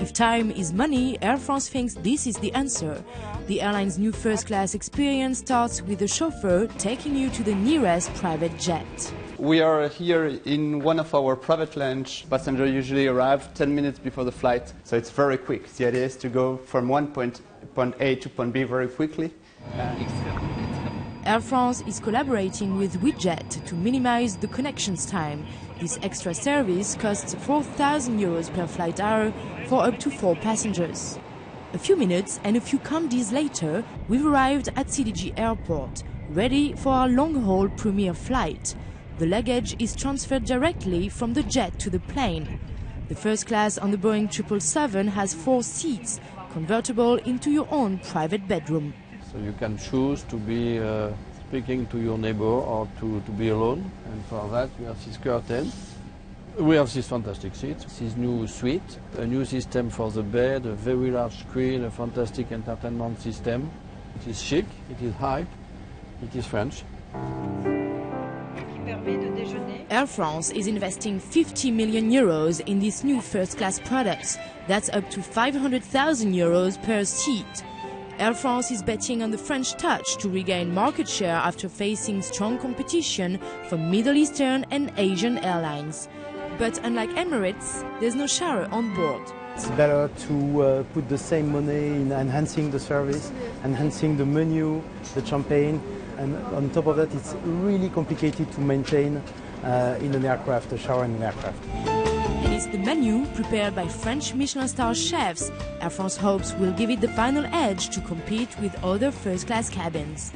If time is money, Air France thinks this is the answer. The airline's new first class experience starts with the chauffeur taking you to the nearest private jet. We are here in one of our private lounge. Passengers usually arrive 10 minutes before the flight, so it's very quick. The idea is to go from one point, point A to point B very quickly. Uh, Air France is collaborating with Wijet to minimize the connections time. This extra service costs 4,000 euros per flight hour for up to four passengers. A few minutes and a few days later, we've arrived at CDG Airport, ready for our long-haul premier flight. The luggage is transferred directly from the jet to the plane. The first class on the Boeing 777 has four seats, convertible into your own private bedroom. So you can choose to be uh, speaking to your neighbor or to, to be alone. And for that, we have this curtain. We have this fantastic seat, this new suite, a new system for the bed, a very large screen, a fantastic entertainment system. It is chic, it is high, it is French. Air France is investing 50 million euros in these new first class products. That's up to 500,000 euros per seat. Air France is betting on the French touch to regain market share after facing strong competition from Middle Eastern and Asian airlines. But unlike Emirates, there's no shower on board. It's better to uh, put the same money in enhancing the service, enhancing the menu, the champagne, and on top of that, it's really complicated to maintain uh, in an aircraft, a shower in an aircraft the menu prepared by French Michelin star chefs. Air France hopes will give it the final edge to compete with other first class cabins.